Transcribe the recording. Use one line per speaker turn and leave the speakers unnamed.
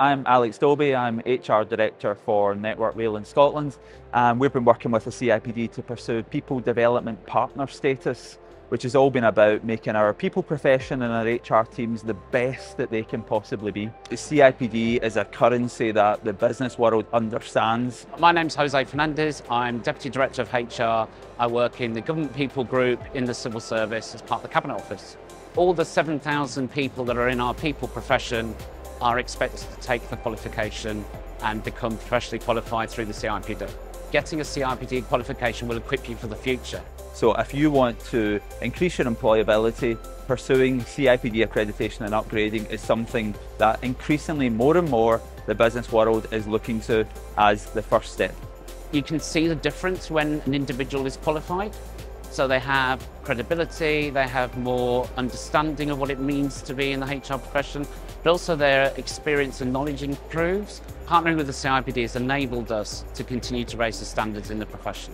I'm Alex Dobie. I'm HR Director for Network Rail in Scotland. And we've been working with the CIPD to pursue People Development Partner status, which has all been about making our people profession and our HR teams the best that they can possibly be. The CIPD is a currency that the business world understands.
My name's Jose Fernandez. I'm Deputy Director of HR. I work in the Government People Group in the Civil Service as part of the Cabinet Office. All the 7,000 people that are in our people profession are expected to take the qualification and become professionally qualified through the CIPD. Getting a CIPD qualification will equip you for the future.
So if you want to increase your employability, pursuing CIPD accreditation and upgrading is something that increasingly more and more the business world is looking to as the first step.
You can see the difference when an individual is qualified. So they have credibility, they have more understanding of what it means to be in the HR profession, but also their experience and knowledge improves. Partnering with the CIPD has enabled us to continue to raise the standards in the profession.